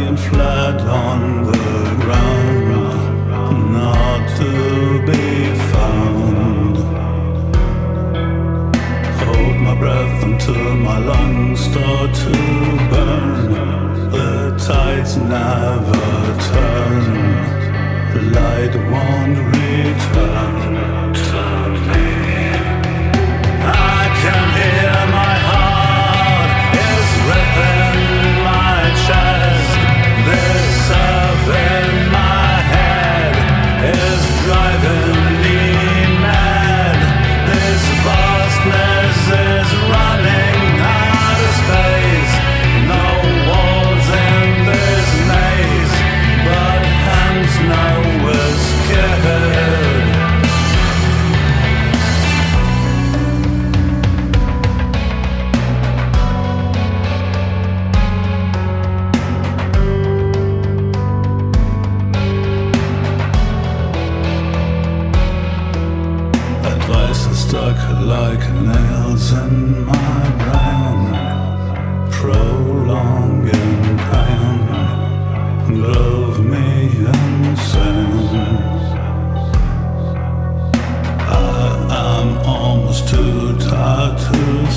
lying flat on the ground, not to be found. Hold my breath until my lungs start to burn. The tides never turn, the light won't return stuck like nails in my brain, prolonging pain, drove me insane. I am almost too tired to